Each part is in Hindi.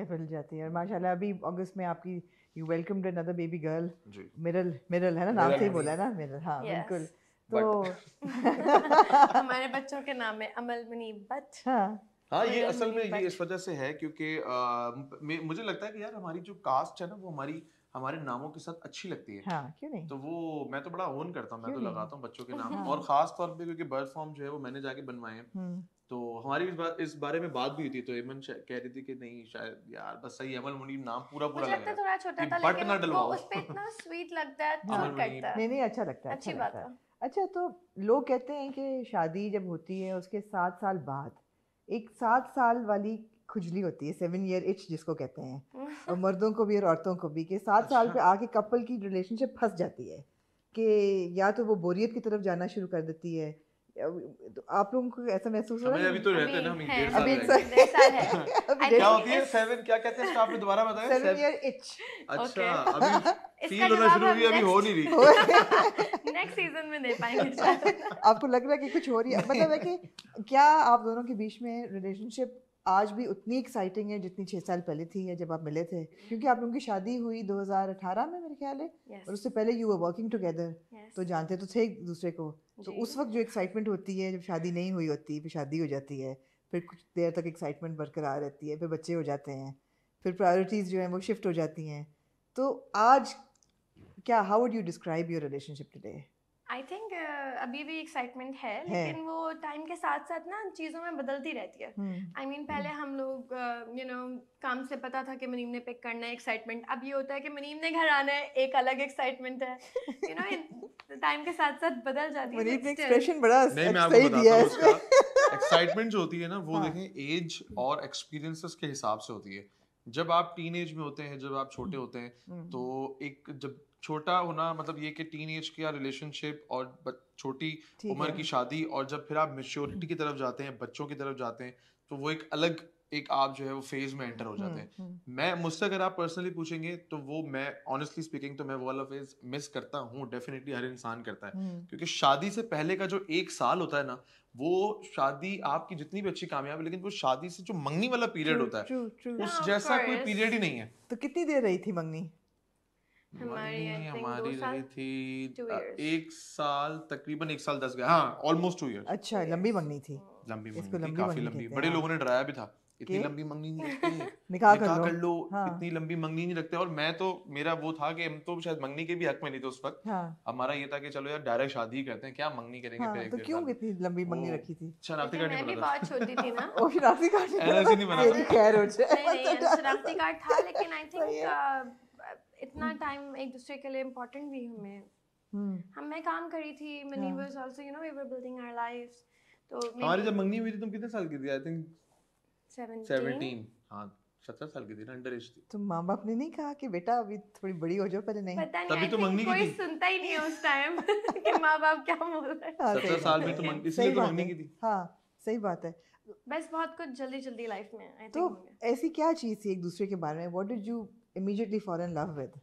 मिल जाती है। और माशाल्लाह अभी अगस्त में आपकी you welcomed another baby girl Miral Miral है ना? नाम से ही बोला है ना? मिरल हाँ बिल्कुल। तो हमारे बच्चों के नाम है अमल मुनीब बट हाँ। हाँ ये असल में ये इस वजह से है क्योंकि मुझे लगता है कि यार हमारी जो कास्ट है ना वो हमारी हमारे नामों के साथ अच्छी लगती है। हाँ क्यों नहीं? तो वो मैं तो बड़ा ओन करता हूँ मैं तो लगाता हूँ बच्चों के नाम। हाँ। और खास तौर पे क्योंकि बर्थ फॉर्म जो है वो मैंने जाके बनवाए हैं। हम्म, तो हमारी इस बात इस बारे में बात भी हुई थी तो एमन कह रही थी कि नहीं शायद यार बस सही अमल मुनीब नाम पूरा पूरा लग लगता है रहा थोड़ा छोटा था बट लेकिन ना डलवाओ। उस पे इतना स्वीट लगता है। सूट करता है नहीं नहीं अच्छा लगता है अच्छी अच्छा बात है अच्छा तो लोग कहते हैं कि शादी जब होती है उसके सात साल बाद एक सात साल वाली खुजली होती है सेवन ईयर इच जिसको कहते हैं और मर्दों को भी और औरतों को भी कि सात अच्छा। साल पे। आके कपल की रिलेशनशिप फंस जाती है कि या तो वो बोरियत की तरफ़ जाना शुरू कर देती है तो आप लोगों को ऐसा महसूस हो रहा है? अभी तो रहते हैं ना हम अभी डेढ़ साल अभी रह एक गए। साल- डेढ़ साल है। अभी क्या होती है? सेवन क्या कहते हैं? इसका आपने दोबारा बताया? सेवन ईयर इच अच्छा अभी फील होना शुरू हुई अभी हो नहीं रही। नेक्स्ट सीज़न में दे पाएँगे आपको लग रहा है कि कुछ हो रही है? मतलब है कि क्या आप दोनों के बीच में रिलेशनशिप आज भी उतनी एक्साइटिंग है जितनी छः साल पहले थी या जब आप मिले थे। क्योंकि आप लोगों की शादी हुई 2018 में मेरे ख्याल है Yes, और उससे पहले यू वर वर्किंग टुगेदर तो जानते तो थे एक दूसरे को। तो उस वक्त जो एक्साइटमेंट होती है जब शादी नहीं हुई होती फिर शादी हो जाती है फिर कुछ देर तक एक्साइटमेंट बरकरार रहती है फिर बच्चे हो जाते हैं फिर प्रायोरिटीज़ जो हैं वो शिफ्ट हो जाती हैं। तो आज क्या how would you describe your relationship today I think uh, अभी भी एक्साइटमेंट है है। लेकिन वो टाइम के साथ साथ ना चीज़ों में बदलती रहती है। आई मीन I mean, पहले हम लोग यू नो काम से पता था कि मनीम ने पिक करना है एक्साइटमेंट अब ये होता है कि मनीम ने घर आना है एक अलग एक्साइटमेंट है। यू नो टाइम के साथ साथ बदल जाती है मनीप ने एक्सप्रेशन बड़ा नहीं मैं आपको बताता है हूँ। उसका। एक्साइटमेंट जो होती है ना वो हाँ। देखें एज और एक्सपीरियंसेस के हिसाब से होती है। जब आप टीन एज में होते हैं जब आप छोटे होते हैं हम्म, तो एक जब छोटा होना मतलब ये कि टीन एज का रिलेशनशिप और छोटी उम्र की शादी और जब फिर आप मेच्योरिटी की तरफ़ जाते हैं बच्चों की तरफ़ जाते हैं तो वो एक अलग एक आप जो है वो फ़ेज़ में एंटर हो जाते हैं। हम्म, हम्म, मैं मुझसे अगर आप पर्सनली पूछेंगे तो वो मैं ऑनेस्टली स्पीकिंग तो मैं वो वाला फ़ेज़ मिस करता हूँ डेफिनेटली हर इंसान करता है। हम्म, क्योंकि शादी से पहले का जो एक साल होता है ना वो शादी आपकी जितनी भी अच्छी कामयाब है लेकिन वो शादी से जो मंगनी वाला पीरियड होता है true, true. हाँ, उस of जैसा कोई पीरियड ही नहीं है। तो कितनी देर रही थी मंगनी? हमारी, हमारी रही थी. एक साल तकरीबन एक साल दस गया हाँ ऑलमोस्ट टू इयर्स अच्छा लंबी मंगनी थी। लंबी मंगनी काफ़ी लंबी। बड़े लोगों ने डराया भी था। इतनी लंबी मंगनी नहीं रखते। निकाह कर कर लो हाँ। इतनी लंबी मंगनी नहीं रखते। और मैं तो मेरा वो था कि हम तो शायद मंगनी के भी हक में नहीं थे उस वक्त। हाँ। हमारा ये था कि चलो यार डायरेक्ट शादी करते हैं। क्या मंगनी करेंगे हाँ तो क्यों इतनी लंबी मंगनी रखी थी? शनाख्ती कार्ड नहीं बना था बहुत छोटी थी ना। ओ शनाख्ती कार्ड नहीं बना था। खैर हो जाए। नहीं नहीं शनाख्ती कार्ड था लेकिन आई थिंक इतना टाइम एक दूसरे के लिए इम्पोर्टेंट भी हमें। हम्म, हम मैं काम करी थी money. Was also you know we were building our lives तो हमारी जब मंगनी हुई थी तुम कितने साल की थी? आई थिंक 17 सेवनटीन हाँ सत्रह साल की थी ना अंडर एज थी। तो माँ बाप ने नहीं कहा कि बेटा अभी थोड़ी बड़ी हो जाओ पहले नहीं? पता नहीं तभी तो मंगनी की कोई थी। सुनता ही नहीं उस टाइम कि माँ बाप क्या बोल रहे हैं। हाँ, सत्रह साल में तो मंग- इसलिए तो मंगनी की थी। हाँ सही बात है। बस बहुत कुछ जल्दी जल्दी लाइफ में आई तो ऐसी क्या चीज़ थी एक दूसरे के बारे में? What did you immediately fall in love with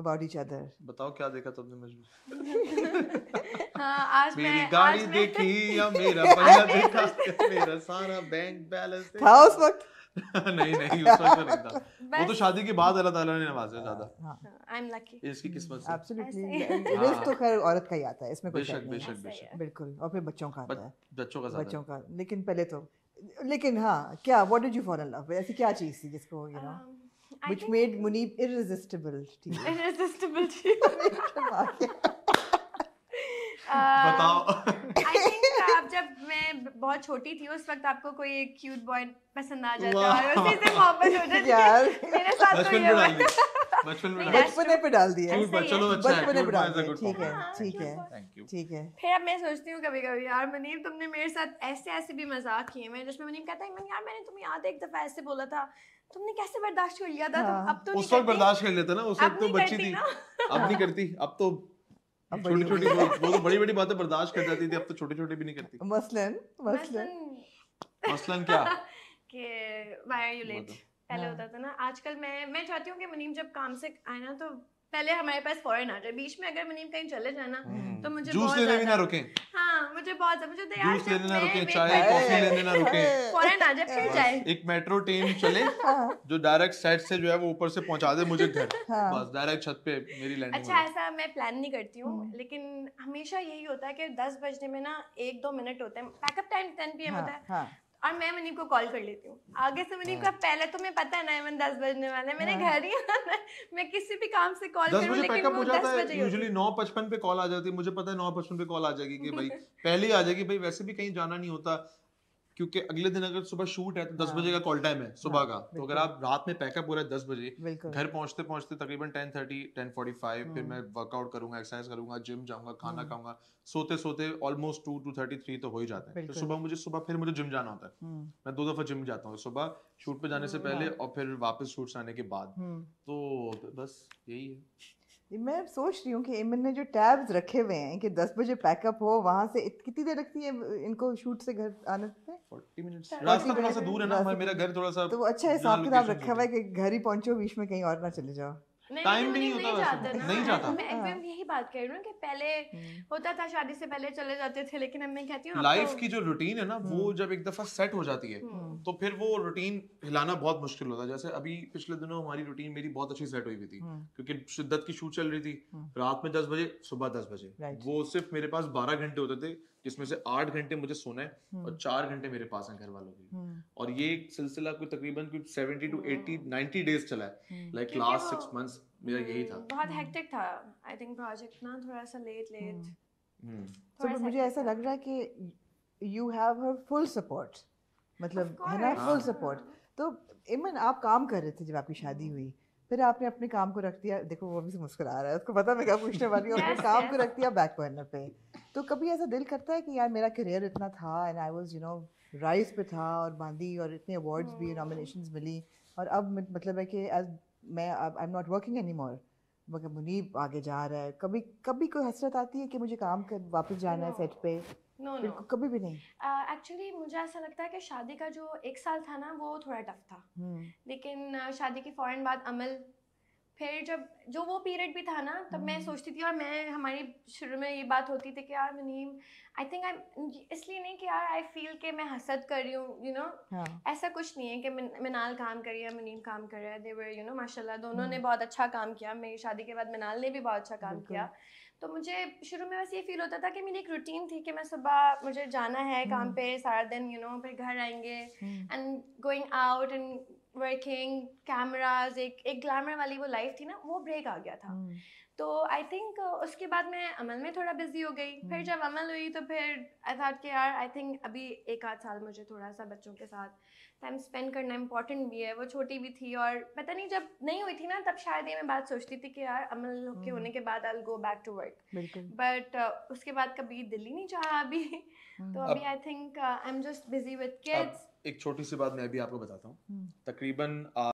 about each other बताओ क्या देखा तुमने मुझे? हाँ आज मेरी मैं गाड़ी आज मैं देखी या मेरा बंगला देखा? मेरा सारा बैंक बैलेंस था उस वक्त? नहीं नहीं उस वक्त नहीं था। वो तो शादी के बाद अल्लाह ताला ने नवाजा ज़्यादा। हाँ आई एम लकी इसकी किस्मत से। एब्सोल्युटली रिस्क तो खैर औरत का ही आता है इसमें कोई बेशक बेशक बेशक। बिल्कुल। और फिर बच्चों का आता है। बच्चों का बच्चों का। लेकिन पहले तो लेकिन हाँ क्या what did you fall in love ऐसी क्या चीज़ थी जिसको you know Um, which made Munib irresistible to you irresistible बताओ। आई थिंक आप जब मैं बहुत छोटी थी उस वक्त आपको कोई एक क्यूट बॉय पसंद आ जाता है और उसी से मोहब्बत हो जाती है। मेरे साथ तो ये हुआ। बचपन में नहीं, डाल that's बचपने पे डाल दिया ऐसे Cute। चलो अच्छा बचपने पे डाल boy is a दिया ठीक है हाँ, ठीक है थैंक यू ठीक है। फिर अब मैं सोचती हूँ कभी कभी यार मनीम तुमने मेरे साथ ऐसे ऐसे भी मज़ाक किए मैं जिसमें मनीम कहता है "मन, यार मैंने तुम्हें याद एक दफ़ा ऐसे बोला था तुमने कैसे बर्दाश्त कर लिया था? हाँ। अब तो उस वक्त बर्दाश्त कर लेता ना उस वक्त तो बच्ची थी। अब नहीं करती अब तो छोटी छोटी वो वो तो बड़ी बड़ी बातें बर्दाश्त कर जाती थी अब तो छोटी छोटी भी नहीं करती। मसलन मसलन। मसलन। मसलन क्या? कि व्हाई आर यू लेट पहले हाँ। होता था ना आजकल मैं मैं चाहती हूँ कि मुनीम जब काम से आए ना तो पहले हमारे पास फ़ौरन आ जाए। बीच में अगर मुनीम कहीं चले जाए ना तो मुझे जूस लेने भी ना रुके। हाँ मुझे बहुत मुझे तो यार जूस लेने ना रुके चाय कॉफ़ी लेने ना रुके। फ़ौरन आ जाए फिर जाए। एक मेट्रो ट्रेन चले जो डायरेक्ट सेट से जो है वो ऊपर से पहुँचा दे मुझे घर। हाँ। बस डायरेक्ट छत पे मेरी लैंडिंग अच्छा ऐसा मैं प्लान नहीं करती हूँ हम्म। लेकिन हमेशा यही होता है कि दस बजने में ना एक दो मिनट होते हैं। पैकअप टाइम टेन पी होता है। हाँ। और मैं मनीप को कॉल कर लेती हूँ। आगे से मनीप का पहले मैं पता है ना मैं दस बजने वाले हैं, मैंने हाँ। घर ही आना मैं किसी भी काम से कॉल दस करूँ बजे लेकिन पैकअप वो हो दस जाता बजे है यूजुअली नौ पचपन पे कॉल आ जाती है। मुझे पता है नौ पचपन पे कॉल आ जाएगी कि भाई पहले ही आ जाएगी भाई वैसे भी कहीं जाना नहीं होता। क्योंकि अगले दिन अगर सुबह शूट है तो दस हाँ। बजे का कॉल टाइम है सुबह हाँ, का तो अगर आप रात में पैकअप हो रहा है दस बजे घर पहुँचते पहुँचते तकरीबन ten thirty ten forty five फिर हम्म। मैं वर्कआउट करूँगा एक्सरसाइज करूँगा जिम जाऊँगा खाना। खाऊँगा सोते सोते almost two two thirty three तो हो ही जाते हैं बिल्कुल। सुबह मुझे सुबह फिर मुझे जिम जाना होता है मैं दो दफ़ा जिम जाता हूँ सुबह शूट पे जाने से। पहले हाँ। और फिर वापस शूट से आने के बाद हम्म। तो बस यही है मैं सोच रही हूँ कि इमन ने जो टैब्स रखे हुए हैं कि 10 बजे पैकअप हो वहाँ से इत- कितनी देर लगती है इनको शूट से घर आने में? फोर्टी मिनट्स रास्ता थोड़ा सा दूर है ना मेरा घर थोड़ा सा तो वो अच्छा हिसाब किताब रखा हुआ है। कि घर ही पहुंचो बीच में कहीं और ना चले जाओ। लेकिन भी नहीं होता वैसे, नहीं जाता। मैं। एकदम यही बात कर रही हूँ कि पहले हम्म, होता था शादी से पहले चले जाते थे लेकिन अब मैं कहती हूँ लाइफ तो- की जो रूटीन है ना वो हम्म। जब एक दफ़ा सेट हो जाती है हम्म। तो फिर वो रूटीन हिलाना बहुत मुश्किल होता है जैसे अभी पिछले दिनों हमारी रूटीन मेरी बहुत अच्छी सेट हुई हुई थी क्योंकि शिद्दत की शूट चल रही थी। रात में दस बजे सुबह दस बजे वो सिर्फ़ मेरे पास बारह घंटे होते थे जिसमें से आठ घंटे मुझे सोना है और चार घंटे मेरे पास हैं घर वालों के हम्म, और ये एक सिलसिला कोई तकरीबन कोई seventy to eighty ninety days चला है लाइक लास्ट सिक्स मंथ्स मेरा यही था। हम्म, बहुत हेक्टिक था। आई थिंक प्रोजेक्ट ना थोड़ा सा लेट लेट। तो मुझे ऐसा लग रहा है कि you have her full support मतलब है ना? फुल। सपोर्ट तो इमन आप काम कर रहे थे जब आपकी शादी हुई। फिर आपने अपने काम को रख दिया। देखो वो अभी से मुस्कुरा रहा है। उसको पता मैं क्या पूछने वाली हूँ। अपने Yes, काम को रख दिया बैक बर्नर पे। तो कभी ऐसा दिल करता है कि यार मेरा करियर इतना था and I was you know rise पे था और बांदी और इतने अवार्ड्स भी Hmm. नॉमिनेशंस मिली। और अब मतलब है कि as मैं I am not working anymore मगर मुनीब आगे जा रहा है। कभी कभी कोई हसरत आती है कि मुझे काम कर वापस जाना है सेट पे? नो नो बिल्कुल कभी भी नहीं। एक्चुअली uh, मुझे ऐसा लगता है कि शादी का जो एक साल था ना वो थोड़ा टफ था। हम्म, लेकिन अ, शादी के फ़ौरन बाद अमल फिर जब जो वो पीरियड भी था ना तब मैं हम्म। सोचती थी और मैं हमारी शुरू में ये बात होती थी कि यार मुनीम आई थिंक आई इसलिए नहीं कि यार आई फील कि मैं हसद कर रही हूँ यू नो हाँ ऐसा कुछ नहीं है कि मिन- मिनाल काम कर रही है मुनीम काम कर रहा है दे वर यू नो माशाल्लाह दोनों ने हम्म। बहुत अच्छा काम किया मेरी शादी के बाद मिनाल ने भी बहुत अच्छा काम। किया तो मुझे शुरू में बस ये फील होता था कि मेरी एक रूटीन थी कि मैं सुबह मुझे जाना है काम हम्म। पे सारा दिन यू नो फिर घर आएँगे and going out and working cameras एक एक ग्लैमर वाली वो लाइफ थी ना वो ब्रेक आ गया था। हम्म, तो आई थिंक उसके बाद मैं अमल में थोड़ा बिज़ी हो गई। फिर हम्म। जब अमल हुई तो फिर आई थॉट कि यार आई थिंक अभी एक आध साल मुझे थोड़ा सा बच्चों के साथ टाइम स्पेंड करना इंपॉर्टेंट भी है। वो छोटी भी थी और पता नहीं जब नहीं हुई थी ना तब शायद ये मैं बात सोचती थी कि यार अमल के हम्म। होने के बाद I go back to work but उसके बाद कभी दिल्ली नहीं चाहा अभी। तो अभी I think I am just busy with kids एक छोटी सी बात मैं भी आपको बताता हूँ। हम्म, तकरीबन